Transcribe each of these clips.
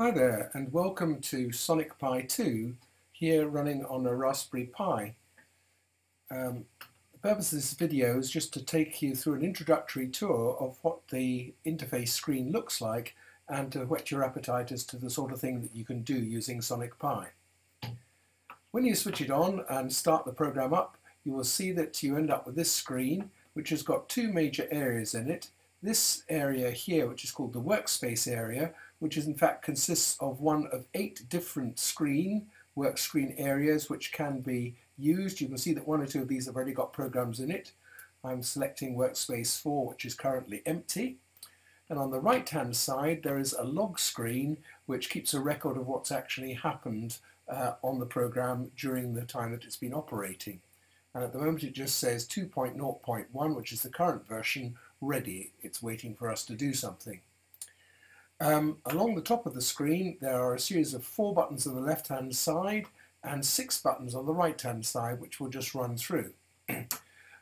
Hi there and welcome to Sonic Pi 2 here running on a Raspberry Pi. Um, the purpose of this video is just to take you through an introductory tour of what the interface screen looks like and to whet your appetite as to the sort of thing that you can do using Sonic Pi. When you switch it on and start the program up you will see that you end up with this screen which has got two major areas in it. This area here which is called the workspace area which is in fact consists of one of eight different screen, work screen areas which can be used. You can see that one or two of these have already got programs in it. I'm selecting workspace 4 which is currently empty. And on the right hand side there is a log screen which keeps a record of what's actually happened uh, on the program during the time that it's been operating. And at the moment it just says 2.0.1 which is the current version ready. It's waiting for us to do something. Um, along the top of the screen there are a series of four buttons on the left hand side and six buttons on the right hand side which we'll just run through.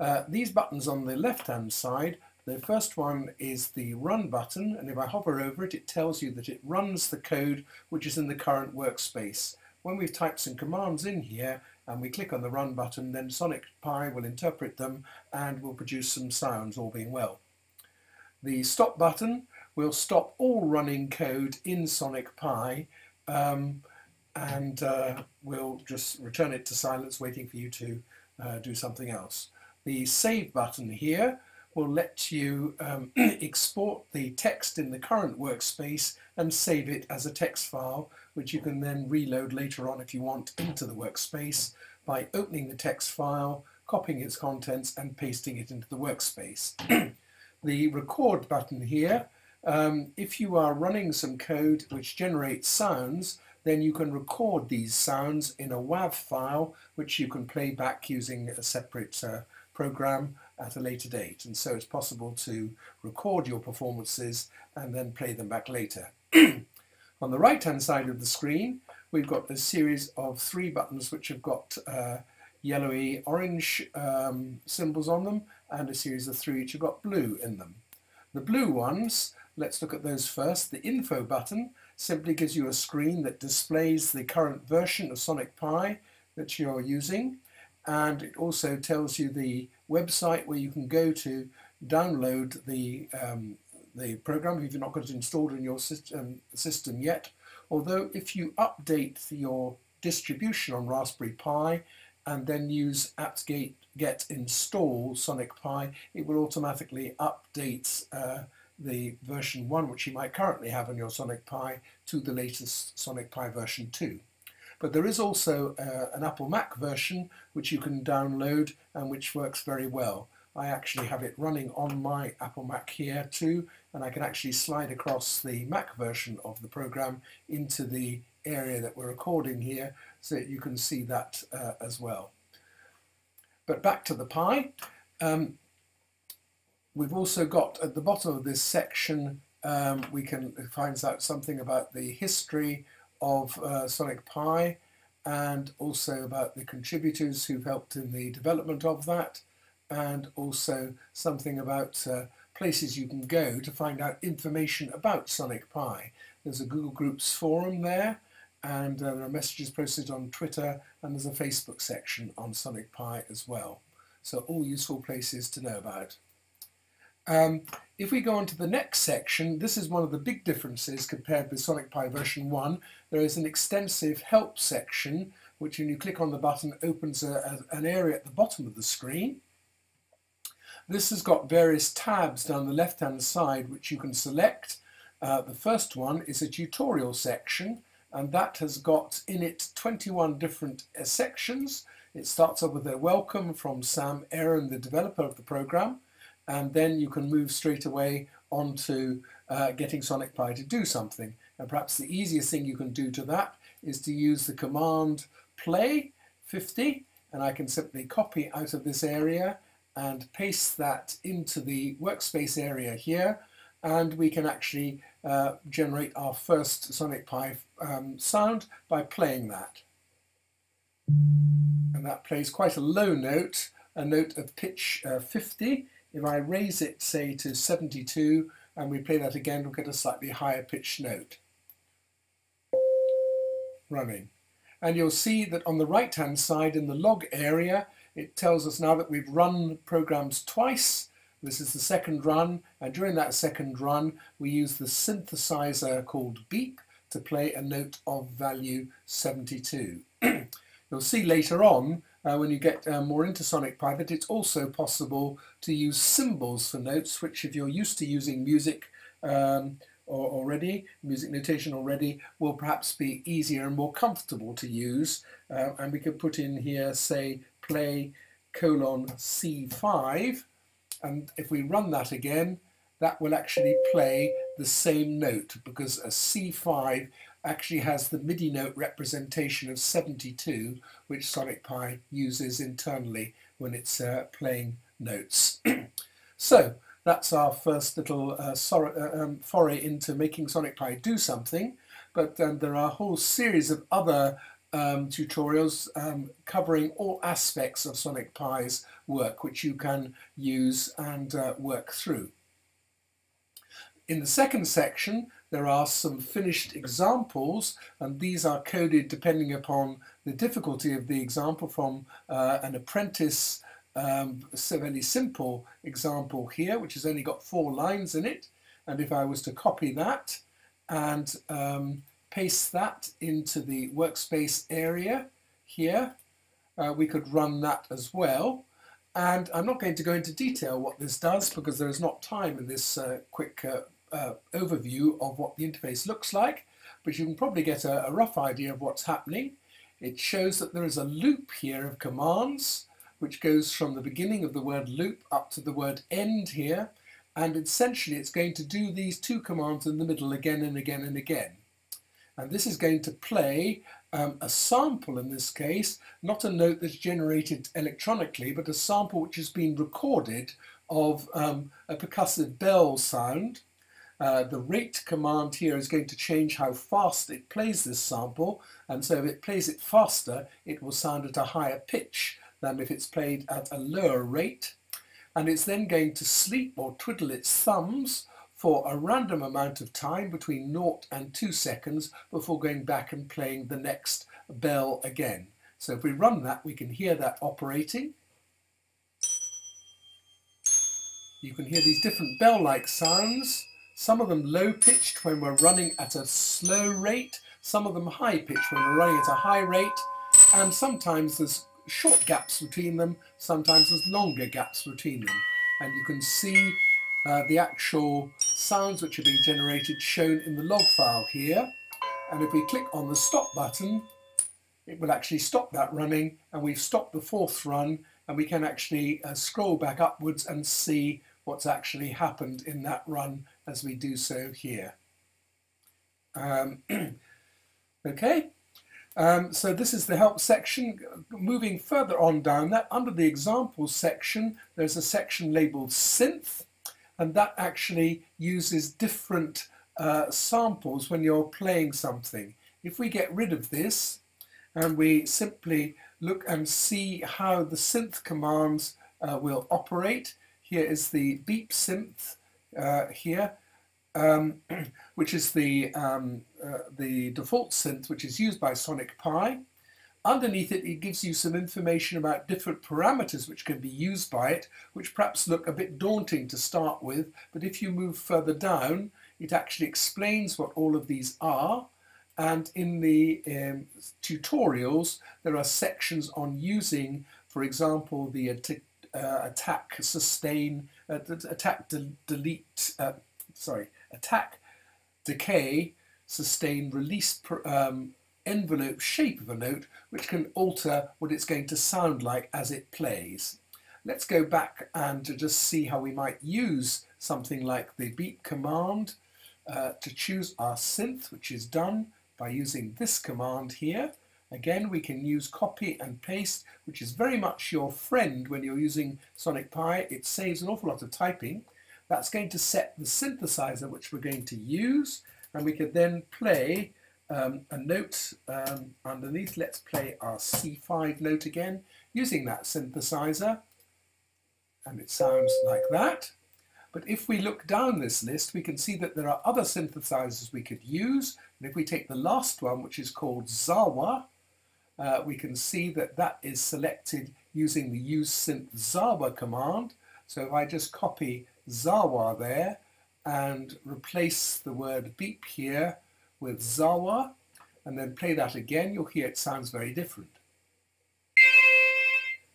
uh, these buttons on the left hand side the first one is the run button and if I hover over it it tells you that it runs the code which is in the current workspace. When we've typed some commands in here and we click on the run button then Sonic Pi will interpret them and will produce some sounds all being well. The stop button we'll stop all running code in Sonic Pi um, and uh, we'll just return it to silence waiting for you to uh, do something else. The save button here will let you um, export the text in the current workspace and save it as a text file which you can then reload later on if you want into the workspace by opening the text file, copying its contents and pasting it into the workspace. the record button here um, if you are running some code which generates sounds, then you can record these sounds in a WAV file, which you can play back using a separate uh, program at a later date. And so it's possible to record your performances and then play them back later. On the right-hand side of the screen, we've got a series of three buttons which have got uh, yellowy orange um, symbols on them and a series of three which have got blue in them. The blue ones Let's look at those first. The info button simply gives you a screen that displays the current version of Sonic Pi that you're using and it also tells you the website where you can go to download the, um, the program if you've not got it installed in your system, system yet. Although if you update your distribution on Raspberry Pi and then use apt-get get install Sonic Pi, it will automatically update uh, the version 1 which you might currently have on your Sonic Pi to the latest Sonic Pi version 2. But there is also uh, an Apple Mac version which you can download and which works very well. I actually have it running on my Apple Mac here too and I can actually slide across the Mac version of the program into the area that we're recording here so that you can see that uh, as well. But back to the Pi. Um, We've also got at the bottom of this section, um, we can find out something about the history of uh, Sonic Pi and also about the contributors who've helped in the development of that and also something about uh, places you can go to find out information about Sonic Pi. There's a Google Groups forum there and uh, there are messages posted on Twitter and there's a Facebook section on Sonic Pi as well. So all useful places to know about. Um, if we go on to the next section, this is one of the big differences compared with Sonic Pi version 1. There is an extensive help section, which when you click on the button opens a, a, an area at the bottom of the screen. This has got various tabs down the left-hand side which you can select. Uh, the first one is a tutorial section, and that has got in it 21 different uh, sections. It starts off with a welcome from Sam Aaron, the developer of the program and then you can move straight away onto uh, getting Sonic Pi to do something. And perhaps the easiest thing you can do to that is to use the command play 50 and I can simply copy out of this area and paste that into the workspace area here and we can actually uh, generate our first Sonic Pi um, sound by playing that. And that plays quite a low note, a note of pitch uh, 50 if I raise it, say, to 72, and we play that again, we'll get a slightly higher pitched note. running. And you'll see that on the right hand side in the log area, it tells us now that we've run programs twice. This is the second run, and during that second run, we use the synthesizer called Beep to play a note of value 72. You'll see later on, uh, when you get uh, more into Sonic that it's also possible to use symbols for notes, which if you're used to using music um, or already, music notation already, will perhaps be easier and more comfortable to use. Uh, and we could put in here, say, play colon C5, and if we run that again, that will actually play the same note because a C5 actually has the MIDI note representation of 72, which Sonic Pi uses internally when it's uh, playing notes. so that's our first little uh, uh, um, foray into making Sonic Pi do something, but um, there are a whole series of other um, tutorials um, covering all aspects of Sonic Pi's work, which you can use and uh, work through. In the second section, there are some finished examples, and these are coded depending upon the difficulty of the example from uh, an apprentice um, very simple example here, which has only got four lines in it. And if I was to copy that and um, paste that into the workspace area here, uh, we could run that as well. And I'm not going to go into detail what this does because there is not time in this uh, quick uh, uh, overview of what the interface looks like, but you can probably get a, a rough idea of what's happening. It shows that there is a loop here of commands which goes from the beginning of the word loop up to the word end here, and essentially it's going to do these two commands in the middle again and again and again. And this is going to play um, a sample in this case, not a note that's generated electronically, but a sample which has been recorded of um, a percussive bell sound. Uh, the rate command here is going to change how fast it plays this sample, and so if it plays it faster, it will sound at a higher pitch than if it's played at a lower rate. And it's then going to sleep or twiddle its thumbs for a random amount of time between 0 and 2 seconds before going back and playing the next bell again. So if we run that, we can hear that operating. You can hear these different bell-like sounds, some of them low-pitched when we're running at a slow rate, some of them high-pitched when we're running at a high rate, and sometimes there's short gaps between them, sometimes there's longer gaps between them. And you can see uh, the actual sounds which are being generated shown in the log file here. And if we click on the stop button, it will actually stop that running and we've stopped the fourth run and we can actually uh, scroll back upwards and see what's actually happened in that run as we do so here. Um, okay, um, so this is the help section. Moving further on down that, under the examples section, there's a section labeled synth, and that actually uses different uh, samples when you're playing something. If we get rid of this, and we simply look and see how the synth commands uh, will operate, here is the beep synth uh, here, um, which is the, um, uh, the default synth which is used by Sonic Pi. Underneath it, it gives you some information about different parameters which can be used by it, which perhaps look a bit daunting to start with, but if you move further down, it actually explains what all of these are. And in the um, tutorials, there are sections on using, for example, the uh, attack, sustain, uh, attack, de delete, uh, sorry, attack, decay, sustain, release um, envelope shape of a note, which can alter what it's going to sound like as it plays. Let's go back and to just see how we might use something like the beat command uh, to choose our synth, which is done by using this command here. Again, we can use copy and paste, which is very much your friend when you're using Sonic Pi. It saves an awful lot of typing. That's going to set the synthesizer which we're going to use and we could then play um, a note um, underneath. Let's play our C5 note again using that synthesizer and it sounds like that. But if we look down this list, we can see that there are other synthesizers we could use. And if we take the last one, which is called Zawa, uh, we can see that that is selected using the use synth Zawa command. So if I just copy Zawa there and replace the word beep here with Zawa and then play that again, you'll hear it sounds very different.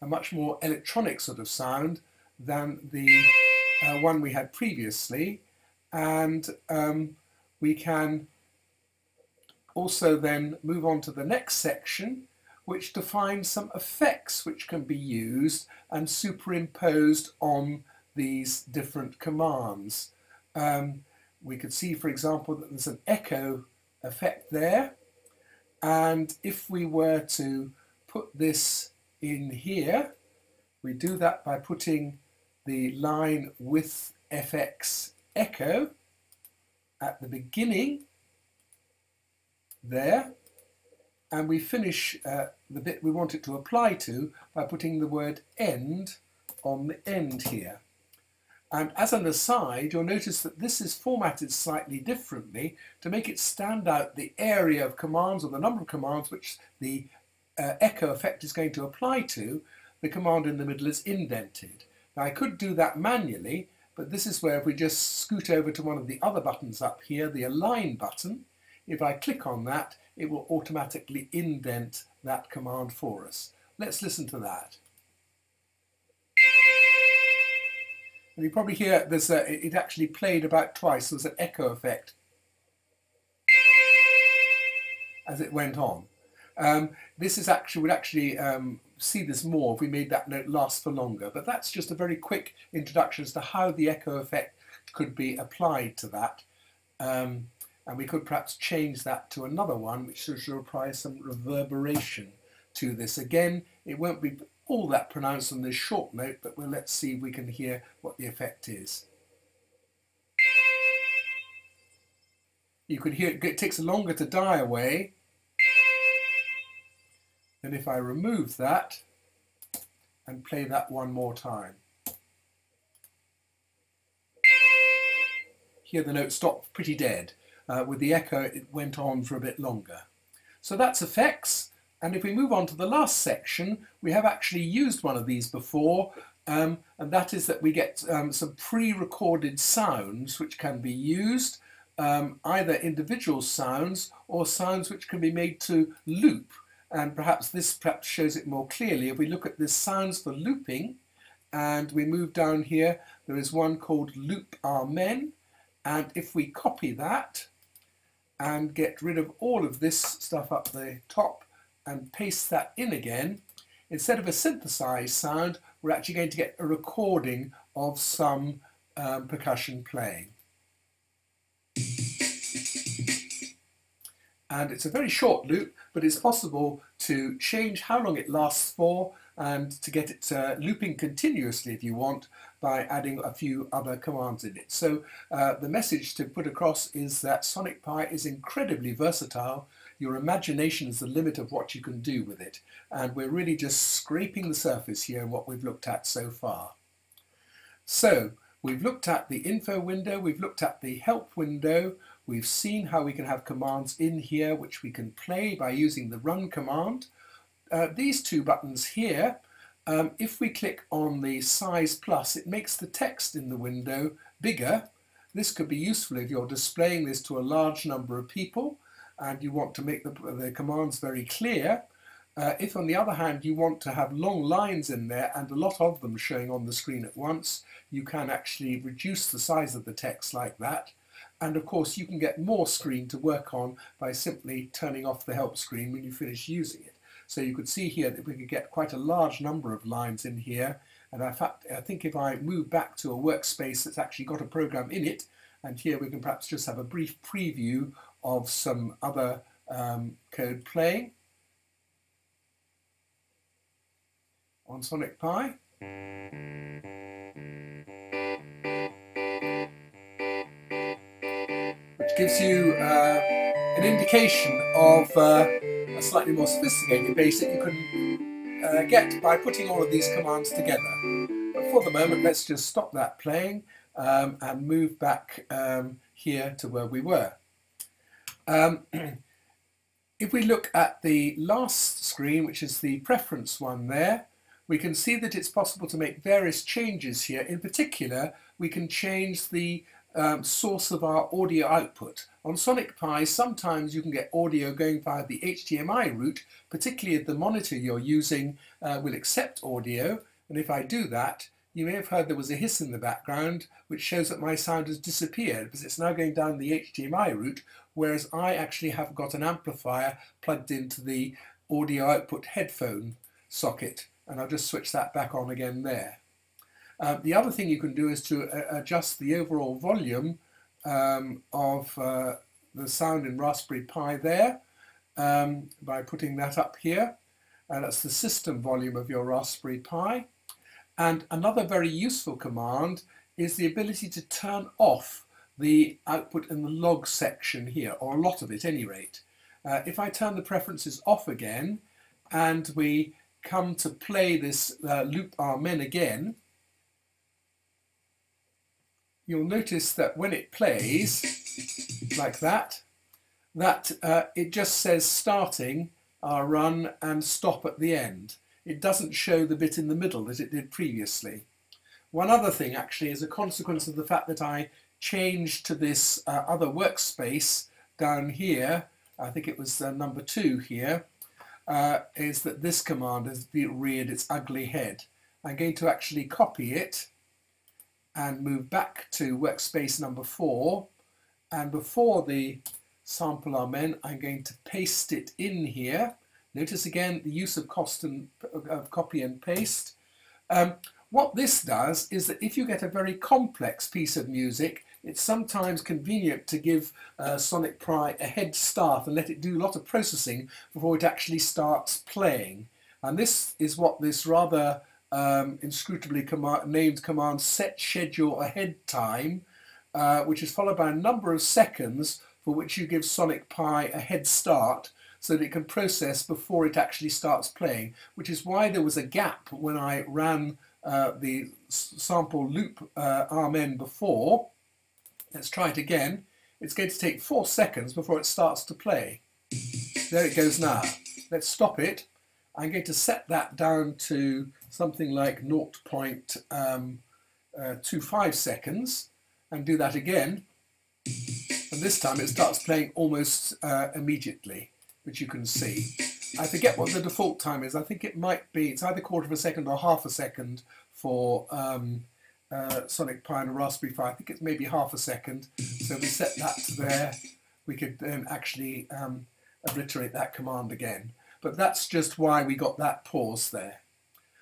A much more electronic sort of sound than the uh, one we had previously and um, we can also then move on to the next section which defines some effects which can be used and superimposed on these different commands. Um, we could see for example that there's an echo effect there and if we were to put this in here we do that by putting the line with fx echo at the beginning there and we finish uh, the bit we want it to apply to by putting the word end on the end here. And as an aside, you'll notice that this is formatted slightly differently to make it stand out the area of commands or the number of commands which the uh, echo effect is going to apply to. The command in the middle is indented. Now I could do that manually, but this is where if we just scoot over to one of the other buttons up here, the Align button, if I click on that, it will automatically indent that command for us. Let's listen to that. And you probably hear there's it actually played about twice. There was an echo effect as it went on. Um, this is actually we'd actually um, see this more if we made that note last for longer. But that's just a very quick introduction as to how the echo effect could be applied to that. Um, and we could perhaps change that to another one which should apply some reverberation to this. Again, it won't be all that pronounced on this short note, but we'll let's see if we can hear what the effect is. You could hear it, it takes longer to die away and if I remove that and play that one more time. Here the note stops pretty dead. Uh, with the echo it went on for a bit longer. So that's effects and if we move on to the last section we have actually used one of these before um, and that is that we get um, some pre-recorded sounds which can be used um, either individual sounds or sounds which can be made to loop and perhaps this perhaps shows it more clearly. If we look at the sounds for looping and we move down here, there is one called Loop Amen. And if we copy that and get rid of all of this stuff up the top and paste that in again, instead of a synthesized sound, we're actually going to get a recording of some um, percussion playing. and it's a very short loop but it's possible to change how long it lasts for and to get it uh, looping continuously if you want by adding a few other commands in it. So uh, the message to put across is that Sonic Pi is incredibly versatile. Your imagination is the limit of what you can do with it and we're really just scraping the surface here in what we've looked at so far. So we've looked at the info window, we've looked at the help window, We've seen how we can have commands in here which we can play by using the run command. Uh, these two buttons here, um, if we click on the size plus, it makes the text in the window bigger. This could be useful if you're displaying this to a large number of people and you want to make the, the commands very clear. Uh, if on the other hand you want to have long lines in there and a lot of them showing on the screen at once, you can actually reduce the size of the text like that. And of course you can get more screen to work on by simply turning off the help screen when you finish using it. So you could see here that we could get quite a large number of lines in here. And in fact, I think if I move back to a workspace that's actually got a program in it, and here we can perhaps just have a brief preview of some other um, code playing on Sonic Pi. Which gives you uh, an indication of uh, a slightly more sophisticated base that you can uh, get by putting all of these commands together. But for the moment, let's just stop that playing um, and move back um, here to where we were. Um, if we look at the last screen, which is the preference one there, we can see that it's possible to make various changes here. In particular, we can change the um, source of our audio output. On Sonic Pi, sometimes you can get audio going via the HDMI route, particularly if the monitor you're using uh, will accept audio. And if I do that, you may have heard there was a hiss in the background, which shows that my sound has disappeared because it's now going down the HDMI route, whereas I actually have got an amplifier plugged into the audio output headphone socket. And I'll just switch that back on again there. Uh, the other thing you can do is to uh, adjust the overall volume um, of uh, the sound in Raspberry Pi there um, by putting that up here. And that's the system volume of your Raspberry Pi. And another very useful command is the ability to turn off the output in the log section here, or a lot of it any rate. Uh, if I turn the preferences off again and we come to play this uh, loop Amen again, you'll notice that when it plays, like that, that uh, it just says starting our run and stop at the end. It doesn't show the bit in the middle that it did previously. One other thing actually is a consequence of the fact that I changed to this uh, other workspace down here, I think it was uh, number two here, uh, is that this command has reared its ugly head. I'm going to actually copy it and move back to workspace number four. And before the sample amen, I'm going to paste it in here. Notice again the use of, cost and, of copy and paste. Um, what this does is that if you get a very complex piece of music, it's sometimes convenient to give uh, Sonic Pi a head start and let it do a lot of processing before it actually starts playing. And this is what this rather um, inscrutably named command set schedule ahead time, uh, which is followed by a number of seconds for which you give Sonic Pi a head start so that it can process before it actually starts playing, which is why there was a gap when I ran uh, the sample loop uh, Amen before. Let's try it again. It's going to take four seconds before it starts to play. There it goes now. Let's stop it. I'm going to set that down to something like 0.25 um, uh, seconds and do that again. And this time it starts playing almost uh, immediately, which you can see. I forget what the default time is. I think it might be, it's either quarter of a second or half a second for um, uh, Sonic Pi and Raspberry Pi. I think it's maybe half a second. So we set that to there. We could then actually um, obliterate that command again. But that's just why we got that pause there.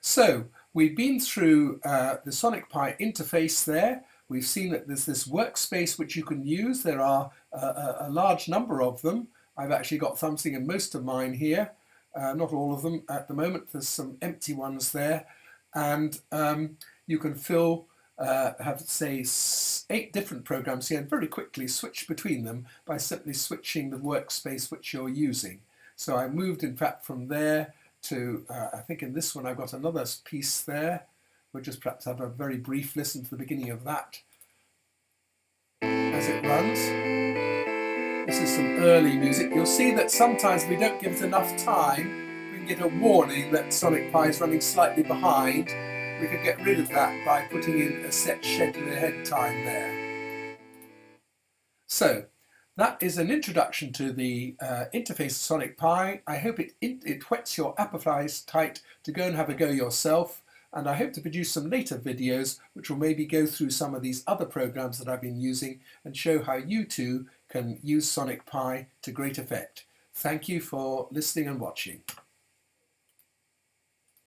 So we've been through uh, the Sonic Pi interface there. We've seen that there's this workspace which you can use. There are a, large number of them. I've actually got something in most of mine here. Uh, not all of them at the moment. There's some empty ones there. And um, you can fill, uh, have say eight different programs here and very quickly switch between them by simply switching the workspace which you're using. So I moved in fact from there to, uh, I think in this one I've got another piece there. We'll just perhaps have a very brief listen to the beginning of that as it runs. This is some early music. You'll see that sometimes we don't give it enough time. We can get a warning that Sonic Pi is running slightly behind. We could get rid of that by putting in a set schedule ahead time there. So that is an introduction to the uh, interface Sonic Pi. I hope it, it, it whets your appetite tight to go and have a go yourself. And I hope to produce some later videos which will maybe go through some of these other programs that I've been using and show how you too can use Sonic Pi to great effect. Thank you for listening and watching.